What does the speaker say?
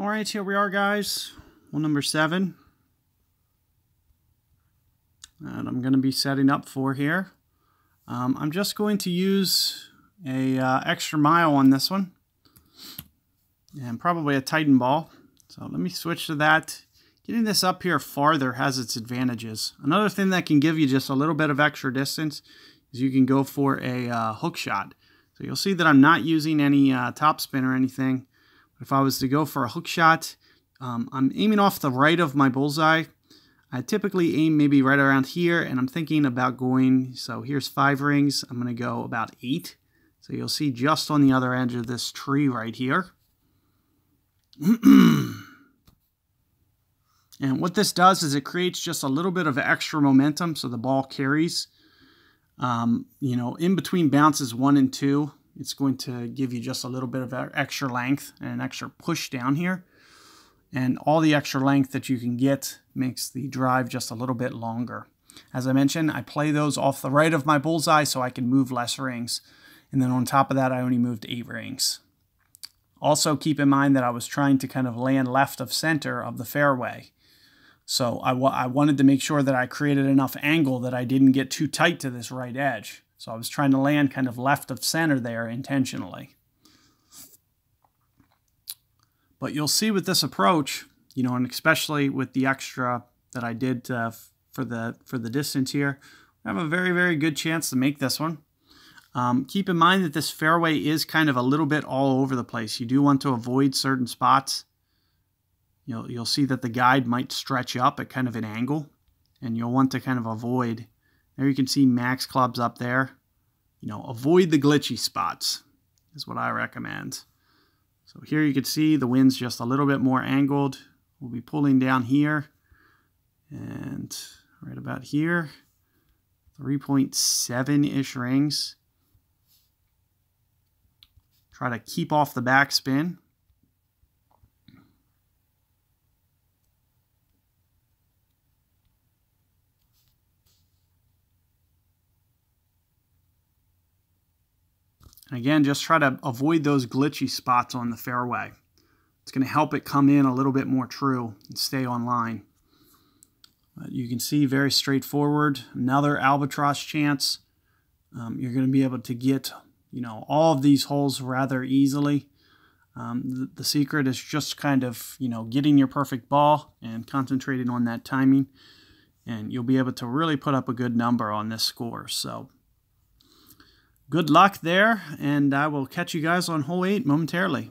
All right, here we are, guys. Hole number seven. And I'm going to be setting up for here. Um, I'm just going to use a uh, extra mile on this one. And probably a Titan ball. So let me switch to that. Getting this up here farther has its advantages. Another thing that can give you just a little bit of extra distance is you can go for a uh, hook shot. So you'll see that I'm not using any uh, top spin or anything. If I was to go for a hook shot, um, I'm aiming off the right of my bullseye. I typically aim maybe right around here, and I'm thinking about going, so here's five rings. I'm going to go about eight. So you'll see just on the other edge of this tree right here. and what this does is it creates just a little bit of extra momentum so the ball carries. Um, you know, in between bounces one and two, it's going to give you just a little bit of extra length and an extra push down here. And all the extra length that you can get makes the drive just a little bit longer. As I mentioned, I play those off the right of my bullseye so I can move less rings. And then on top of that, I only moved eight rings. Also keep in mind that I was trying to kind of land left of center of the fairway. So I, I wanted to make sure that I created enough angle that I didn't get too tight to this right edge. So I was trying to land kind of left of center there intentionally. But you'll see with this approach, you know, and especially with the extra that I did uh, for the for the distance here, I have a very, very good chance to make this one. Um, keep in mind that this fairway is kind of a little bit all over the place. You do want to avoid certain spots. You'll, you'll see that the guide might stretch up at kind of an angle, and you'll want to kind of avoid there you can see max clubs up there. You know, avoid the glitchy spots is what I recommend. So here you can see the wind's just a little bit more angled. We'll be pulling down here and right about here, 3.7-ish rings. Try to keep off the backspin. And again, just try to avoid those glitchy spots on the fairway. It's going to help it come in a little bit more true and stay on line. But you can see very straightforward. Another albatross chance. Um, you're going to be able to get, you know, all of these holes rather easily. Um, the, the secret is just kind of, you know, getting your perfect ball and concentrating on that timing. And you'll be able to really put up a good number on this score. So good luck there, and I will catch you guys on hole 8 momentarily.